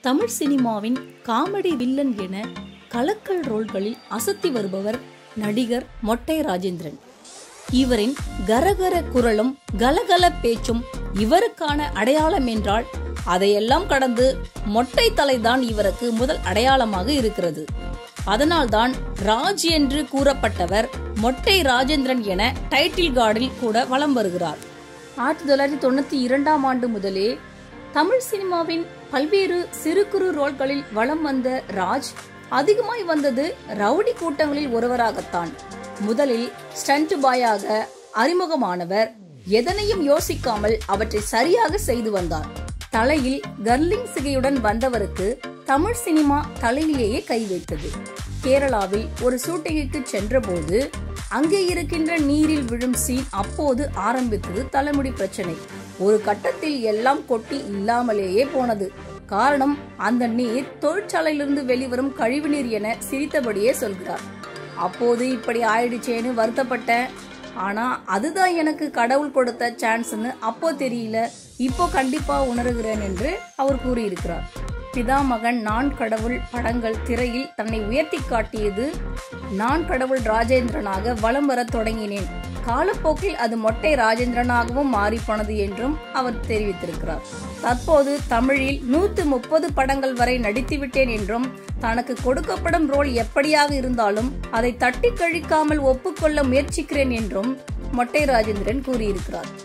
தமிழ் சினிமாவின் comedy villain என கலக்கல் ரோல்களில் அசத்தி வருபவர் நடிகர் மொட்டை ராஜேந்திரன். இவரின் கரகர குரலும் கலகல பேச்சும் இவருக்கான அடையாளம் என்றால் அதையெல்லாம் கடந்து மொட்டை தலைதான் இவருக்கு முதல் அடையாளமாக இருக்கிறது. அதனால்தான் ராஜ் என்று கூறப்பட்டவர் மொட்டை ராஜேந்திரன் என டைட்டில் கார்டில் கூட வலம் வருகிறார். ஆயிரத்தி தொள்ளாயிரத்தி தொண்ணூத்தி இரண்டாம் ஆண்டு முதலே தமிழ் சினிமாவின் பல்வேறு சிறு குறு ரோல்களில் வலம் வந்த ராஜ் அதிகமாய் வந்தது ரவுடி கூட்டங்களில் ஒருவராகத்தான். முதலில் ஸ்டண்ட் பாயாக அறிமுகமானவர் எதனையும் யோசிக்காமல் அவற்றை சரியாக செய்து வந்தார். தலையில் கர்லிங் சிகையுடன் வந்தவருக்கு தமிழ் சினிமா தலையிலேயே கை வைத்தது. கேரளாவில் ஒரு ஷூட்டிங்குக்கு சென்றபோது அங்கே இருக்கின்ற நீரில் விழும் சீன் அப்போது ஆரம்பித்தது தலைமுடி பிரச்சனை. ஒரு கட்டத்தில் எல்லாம் கொட்டி இல்லாமலேயே போனது. காரணம் அந்த நீர் தொழிற்சாலையிலிருந்து வெளிவரும் கழிவுநீர் என சிரித்தபடியே சொல்கிறார். அப்போது இப்படி ஆயிடுச்சேன்னு வருத்தப்பட்டேன். ஆனா அதுதான் எனக்கு கடவுள் கொடுத்த சான்ஸ்னு அப்போ தெரியல. இப்போ கண்டிப்பா உணர்கிறேன் என்று அவர் கூறியிருக்கிறார். பிதாமகன் நான் கடவுள் படங்கள் திரையில் தன்னை உயர்த்தி காட்டியது நான் கடவுள் ராஜேந்திரனாக வலம் வரத் தொடங்கினேன். காலப்போக்கில் அது மொட்டை ராஜேந்திரனாகவும் மாறிப்போனது என்றும் அவர் தெரிவித்திருக்கிறார். தற்போது தமிழில் நூற்று முப்பது படங்கள் வரை நடித்துவிட்டேன் என்றும் தனக்கு கொடுக்கப்படும் ரோல் எப்படியாக இருந்தாலும் அதை தட்டி கழிக்காமல் ஒப்புக்கொள்ள முயற்சிக்கிறேன் என்றும் மொட்டை ராஜேந்திரன் கூறியிருக்கிறார்.